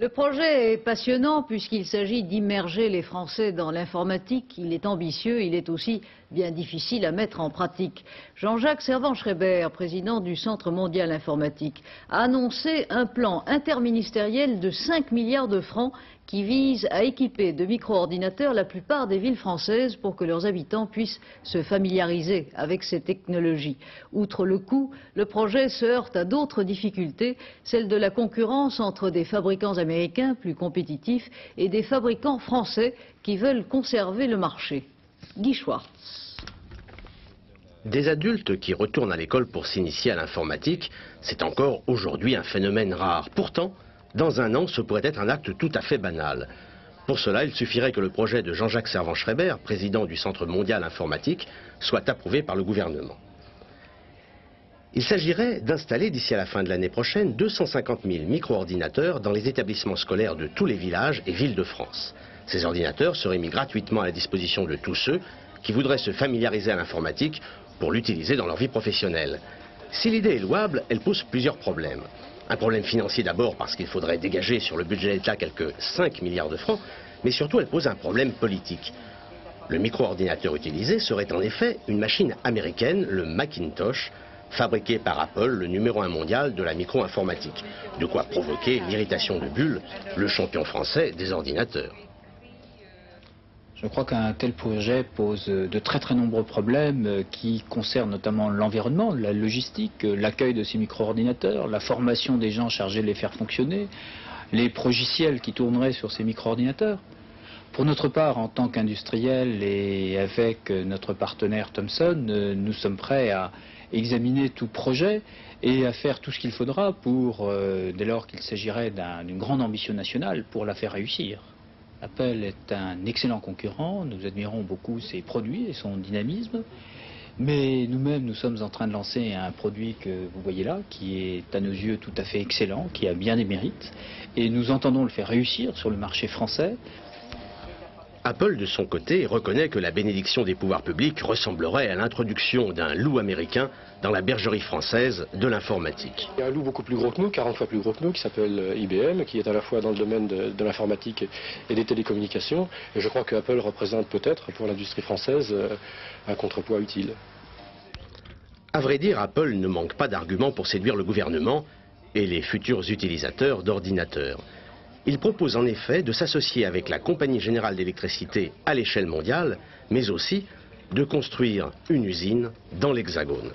Le projet est passionnant puisqu'il s'agit d'immerger les Français dans l'informatique. Il est ambitieux, il est aussi bien difficile à mettre en pratique. Jean-Jacques Servan-Schreiber, président du Centre mondial informatique, a annoncé un plan interministériel de 5 milliards de francs qui vise à équiper de micro-ordinateurs la plupart des villes françaises pour que leurs habitants puissent se familiariser avec ces technologies. Outre le coût, le projet se heurte à d'autres difficultés, celle de la concurrence entre des fabricants américains plus compétitifs et des fabricants français qui veulent conserver le marché. Guy Schwartz. Des adultes qui retournent à l'école pour s'initier à l'informatique, c'est encore aujourd'hui un phénomène rare. Pourtant, dans un an, ce pourrait être un acte tout à fait banal. Pour cela, il suffirait que le projet de Jean-Jacques Servan-Schreiber, président du Centre mondial informatique, soit approuvé par le gouvernement. Il s'agirait d'installer d'ici à la fin de l'année prochaine 250 000 micro-ordinateurs dans les établissements scolaires de tous les villages et villes de France. Ces ordinateurs seraient mis gratuitement à la disposition de tous ceux qui voudraient se familiariser à l'informatique pour l'utiliser dans leur vie professionnelle. Si l'idée est louable, elle pose plusieurs problèmes. Un problème financier d'abord parce qu'il faudrait dégager sur le budget de l'État quelques 5 milliards de francs, mais surtout elle pose un problème politique. Le micro-ordinateur utilisé serait en effet une machine américaine, le Macintosh, fabriqué par Apple, le numéro un mondial de la micro-informatique. De quoi provoquer l'irritation de Bull, le champion français des ordinateurs. Je crois qu'un tel projet pose de très très nombreux problèmes euh, qui concernent notamment l'environnement, la logistique, euh, l'accueil de ces micro-ordinateurs, la formation des gens chargés de les faire fonctionner, les progiciels qui tourneraient sur ces micro-ordinateurs. Pour notre part, en tant qu'industriel et avec euh, notre partenaire Thomson, nous sommes prêts à examiner tout projet et à faire tout ce qu'il faudra pour, dès lors qu'il s'agirait d'une grande ambition nationale, pour la faire réussir. Apple est un excellent concurrent, nous admirons beaucoup ses produits et son dynamisme, mais nous-mêmes, nous sommes en train de lancer un produit que vous voyez là, qui est à nos yeux tout à fait excellent, qui a bien des mérites, et nous entendons le faire réussir sur le marché français. Apple, de son côté, reconnaît que la bénédiction des pouvoirs publics ressemblerait à l'introduction d'un loup américain dans la bergerie française de l'informatique. Il y a un loup beaucoup plus gros que nous, 40 fois plus gros que nous, qui s'appelle euh, IBM, qui est à la fois dans le domaine de, l'informatique et des télécommunications. Et je crois que Apple représente peut-être pour l'industrie française euh, un contrepoids utile. À vrai dire, Apple ne manque pas d'arguments pour séduire le gouvernement et les futurs utilisateurs d'ordinateurs. Il propose en effet de s'associer avec la Compagnie Générale d'Électricité à l'échelle mondiale, mais aussi de construire une usine dans l'Hexagone.